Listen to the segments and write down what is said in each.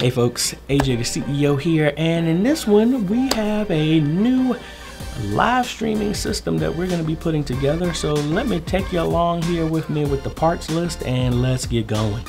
Hey folks, AJ the CEO here, and in this one we have a new live streaming system that we're going to be putting together. So let me take you along here with me with the parts list and let's get going.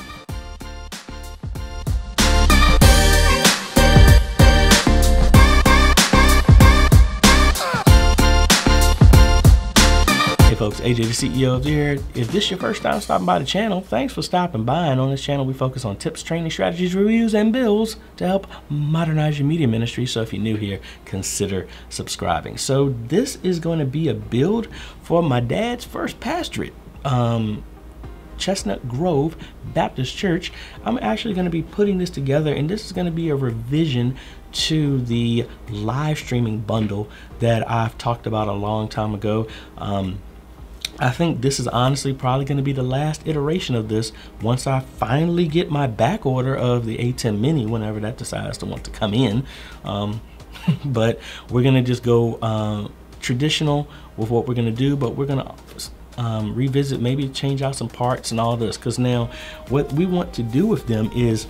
Folks, AJ the CEO of the here. If this is your first time stopping by the channel, thanks for stopping by. And on this channel, we focus on tips, training, strategies, reviews, and builds to help modernize your media ministry. So if you're new here, consider subscribing. So this is going to be a build for my dad's first pastorate. Um, Chestnut Grove Baptist Church. I'm actually going to be putting this together, and this is going to be a revision to the live streaming bundle that I've talked about a long time ago. Um, I think this is honestly probably going to be the last iteration of this once I finally get my back order of the ATEM Mini whenever that decides to want to come in. Um, but we're going to just go uh, traditional with what we're going to do, but we're going to um, revisit, maybe change out some parts and all this. Because now what we want to do with them is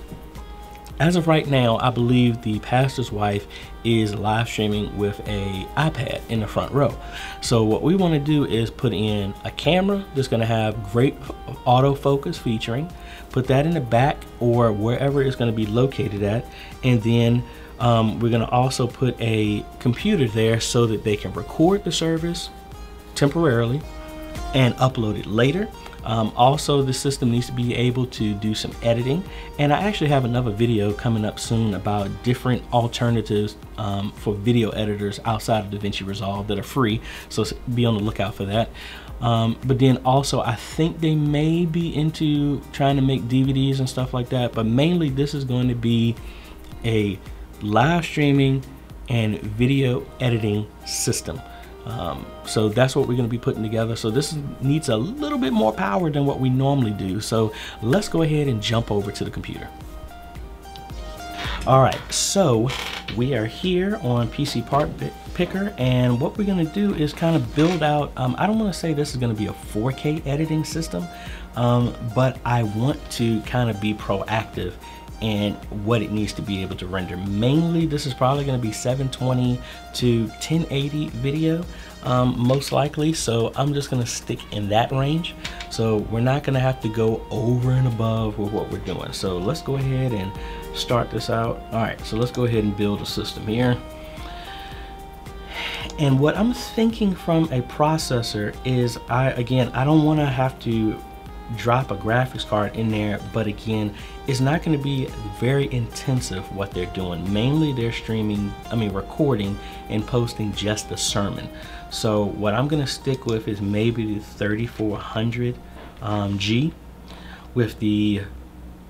as of right now, I believe the pastor's wife is live streaming with a iPad in the front row. So what we want to do is put in a camera that's going to have great autofocus featuring, put that in the back or wherever it's going to be located at, and then um, we're going to also put a computer there so that they can record the service temporarily and upload it later um, also, the system needs to be able to do some editing. And I actually have another video coming up soon about different alternatives um, for video editors outside of DaVinci Resolve that are free. So be on the lookout for that. Um, but then also, I think they may be into trying to make DVDs and stuff like that. But mainly, this is going to be a live streaming and video editing system. Um, so that's what we're going to be putting together. So this needs a little bit more power than what we normally do. So let's go ahead and jump over to the computer. All right, so we are here on PC Part Picker, and what we're gonna do is kind of build out, um, I don't wanna say this is gonna be a 4K editing system, um, but I want to kind of be proactive and what it needs to be able to render. Mainly, this is probably going to be 720 to 1080 video, um, most likely. So I'm just going to stick in that range. So we're not going to have to go over and above with what we're doing. So let's go ahead and start this out. All right, so let's go ahead and build a system here. And what I'm thinking from a processor is I, again, I don't want to have to drop a graphics card in there, but again, it's not going to be very intensive what they're doing. Mainly they're streaming, I mean recording and posting just the sermon. So what I'm going to stick with is maybe the 3400 um, G with the,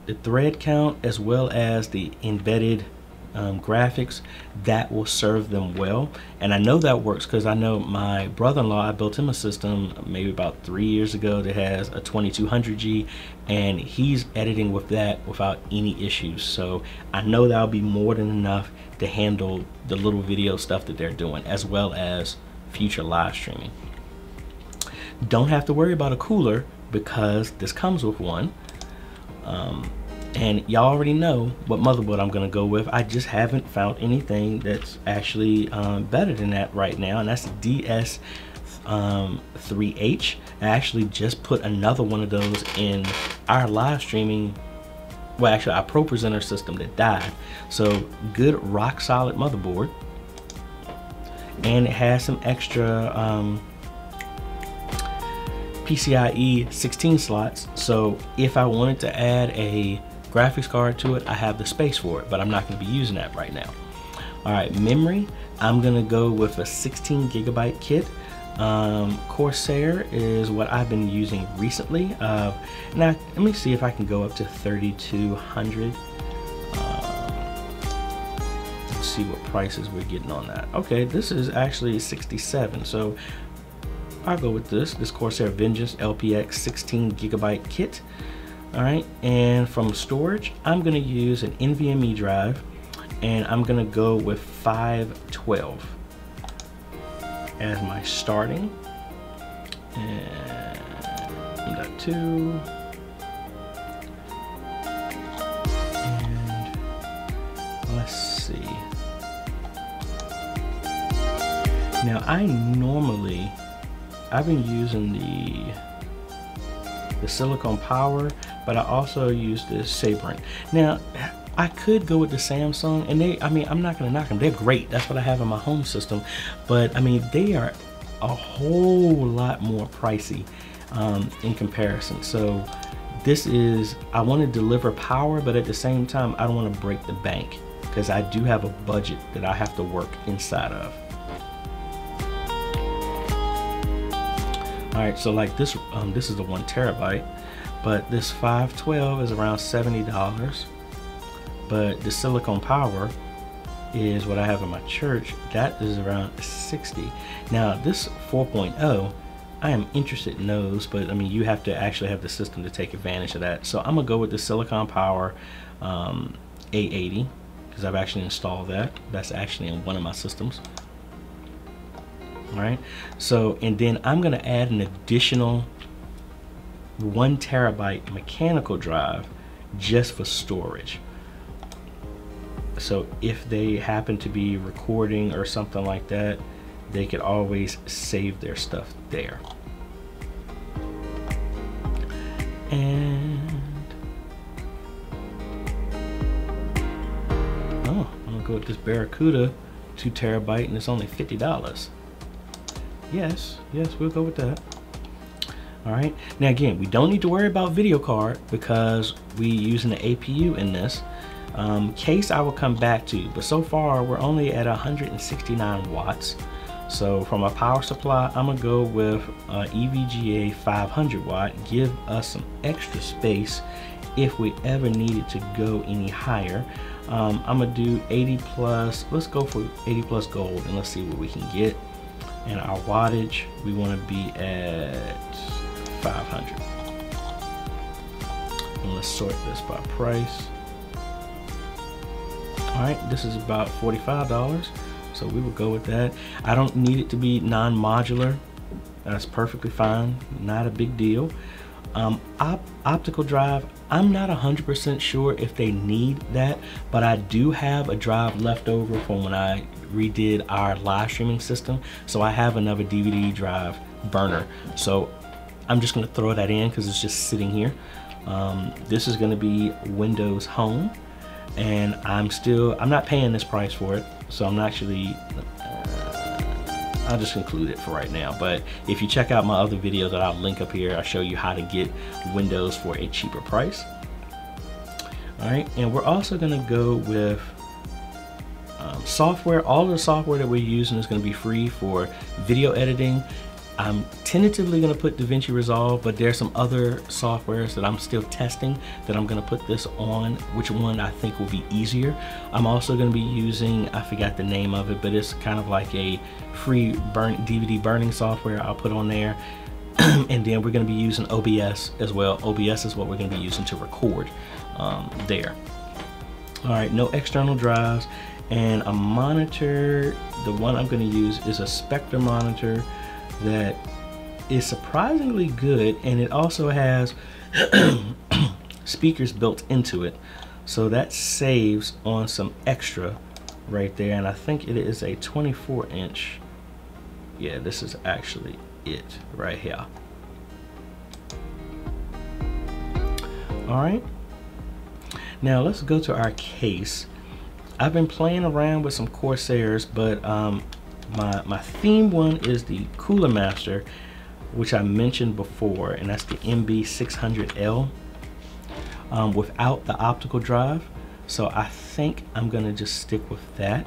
the thread count as well as the embedded um, graphics that will serve them well. And I know that works because I know my brother-in-law I built him a system maybe about three years ago that has a 2200G and he's editing with that without any issues. So I know that'll be more than enough to handle the little video stuff that they're doing as well as future live streaming. Don't have to worry about a cooler because this comes with one. Um, and y'all already know what motherboard I'm gonna go with. I just haven't found anything that's actually um, better than that right now, and that's DS um, 3H. I actually just put another one of those in our live streaming, well actually our ProPresenter system that died. So good rock solid motherboard. And it has some extra um, PCIe 16 slots. So if I wanted to add a graphics card to it, I have the space for it, but I'm not gonna be using that right now. All right, memory, I'm gonna go with a 16 gigabyte kit. Um, Corsair is what I've been using recently. Uh, now, let me see if I can go up to 3200. Uh, see what prices we're getting on that. Okay, this is actually 67, so I'll go with this. This Corsair Vengeance LPX 16 gigabyte kit. All right, and from storage, I'm gonna use an NVMe drive and I'm gonna go with 512 as my starting. And that two. And let's see. Now I normally, I've been using the the Silicon Power, but I also use the Sabrent. Now, I could go with the Samsung, and they, I mean, I'm not gonna knock them. They're great. That's what I have in my home system. But I mean, they are a whole lot more pricey um, in comparison. So this is, I want to deliver power, but at the same time, I don't want to break the bank because I do have a budget that I have to work inside of. All right, so like this, um, this is the one terabyte, but this 512 is around $70. But the Silicon Power is what I have in my church. That is around 60. Now this 4.0, I am interested in those, but I mean, you have to actually have the system to take advantage of that. So I'm gonna go with the Silicon Power um, A80 because I've actually installed that. That's actually in one of my systems. All right. So, and then I'm going to add an additional one terabyte mechanical drive just for storage. So if they happen to be recording or something like that, they could always save their stuff there. And oh, I'm gonna go with this Barracuda, two terabyte, and it's only fifty dollars. Yes, yes, we'll go with that. All right, now again, we don't need to worry about video card because we using the APU in this. Um, case I will come back to, but so far we're only at 169 watts. So from a power supply, I'm gonna go with uh, EVGA 500 watt, give us some extra space if we ever needed to go any higher. Um, I'm gonna do 80 plus, let's go for 80 plus gold and let's see what we can get and our wattage we want to be at 500 and let's sort this by price all right this is about $45 so we will go with that I don't need it to be non-modular that's perfectly fine not a big deal um, op optical drive I'm not 100% sure if they need that, but I do have a drive left over from when I redid our live streaming system. So I have another DVD drive burner. So I'm just gonna throw that in because it's just sitting here. Um, this is gonna be Windows Home and I'm still, I'm not paying this price for it. So I'm actually I'll just conclude it for right now. But if you check out my other video that I'll link up here, I'll show you how to get Windows for a cheaper price. All right, and we're also gonna go with um, software. All the software that we're using is gonna be free for video editing I'm tentatively gonna put DaVinci Resolve, but there's some other softwares that I'm still testing that I'm gonna put this on, which one I think will be easier. I'm also gonna be using, I forgot the name of it, but it's kind of like a free burn DVD burning software I'll put on there. and then we're gonna be using OBS as well. OBS is what we're gonna be using to record um, there. All right, no external drives and a monitor. The one I'm gonna use is a Sceptre monitor that is surprisingly good and it also has speakers built into it. So that saves on some extra right there and I think it is a 24 inch. Yeah this is actually it right here. All right. Now let's go to our case. I've been playing around with some Corsairs but um, my, my theme one is the Cooler Master, which I mentioned before, and that's the MB600L um, without the optical drive. So I think I'm gonna just stick with that.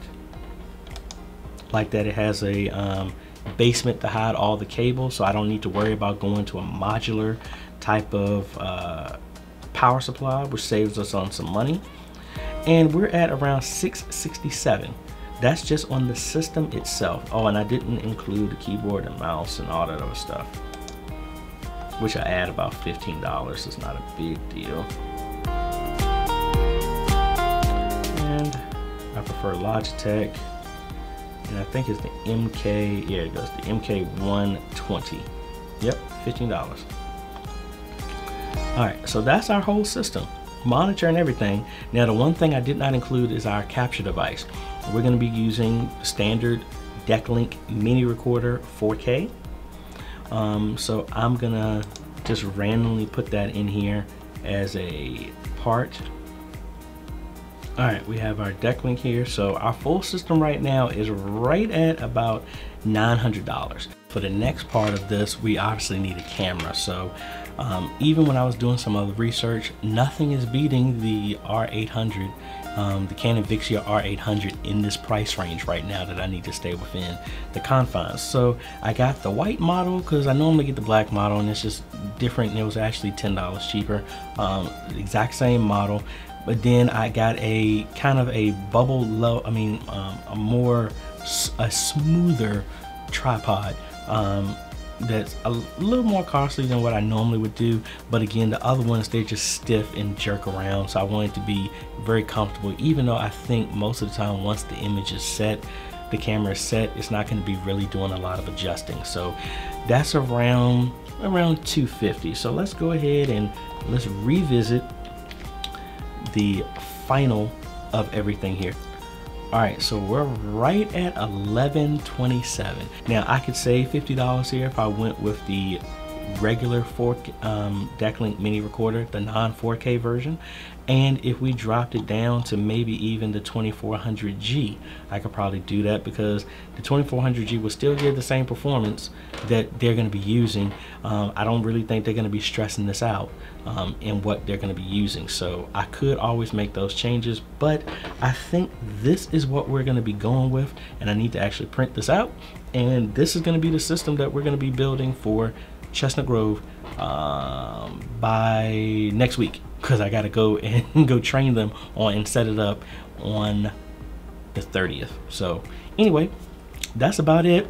Like that it has a um, basement to hide all the cables, so I don't need to worry about going to a modular type of uh, power supply, which saves us on some money. And we're at around 667. That's just on the system itself. Oh, and I didn't include the keyboard and mouse and all that other stuff, which I add about $15. It's not a big deal. And I prefer Logitech. And I think it's the MK, yeah, it goes the MK120. Yep, $15. All right, so that's our whole system. monitor and everything. Now the one thing I did not include is our capture device. We're gonna be using standard Decklink mini recorder 4K. Um, so I'm gonna just randomly put that in here as a part. All right, we have our Decklink here. So our full system right now is right at about $900. For the next part of this, we obviously need a camera. So um, even when I was doing some other research, nothing is beating the R800, um, the Canon Vixia R800 in this price range right now that I need to stay within the confines. So I got the white model because I normally get the black model and it's just different and it was actually $10 cheaper. Um, exact same model but then I got a kind of a bubble low, I mean, um, a more, a smoother tripod um, that's a little more costly than what I normally would do. But again, the other ones, they're just stiff and jerk around. So I wanted to be very comfortable, even though I think most of the time, once the image is set, the camera is set, it's not gonna be really doing a lot of adjusting. So that's around, around 250. So let's go ahead and let's revisit the final of everything here. All right, so we're right at 1127. Now I could save $50 here if I went with the regular 4 um, Decklink mini recorder, the non 4K version. And if we dropped it down to maybe even the 2400G, I could probably do that because the 2400G will still give the same performance that they're going to be using. Um, I don't really think they're going to be stressing this out um, in what they're going to be using. So I could always make those changes, but I think this is what we're going to be going with. And I need to actually print this out. And this is going to be the system that we're going to be building for Chestnut Grove um, by next week because I got to go and go train them on and set it up on the 30th. So anyway, that's about it.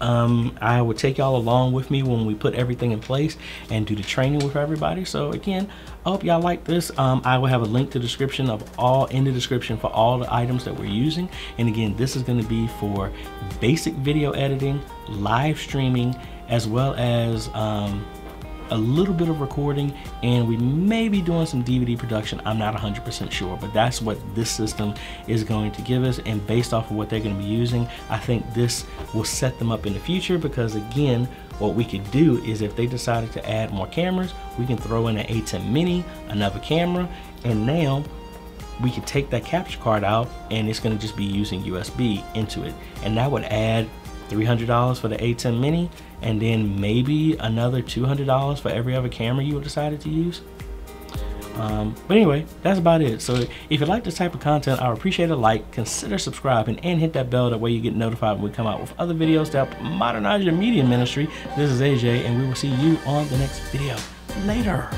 Um, I will take y'all along with me when we put everything in place and do the training with everybody. So again, I hope y'all like this. Um, I will have a link to the description of all in the description for all the items that we're using. And again, this is going to be for basic video editing, live streaming, as well as um, a little bit of recording and we may be doing some DVD production. I'm not 100% sure, but that's what this system is going to give us. And based off of what they're going to be using, I think this will set them up in the future because again, what we could do is if they decided to add more cameras, we can throw in an ATEM mini, another camera, and now we could take that capture card out and it's going to just be using USB into it. And that would add $300 for the ATEM mini and then maybe another $200 for every other camera you decided to use. Um, but anyway, that's about it. So if you like this type of content, I would appreciate a like, consider subscribing, and hit that bell. That way you get notified when we come out with other videos to help modernize your media ministry. This is AJ, and we will see you on the next video. Later.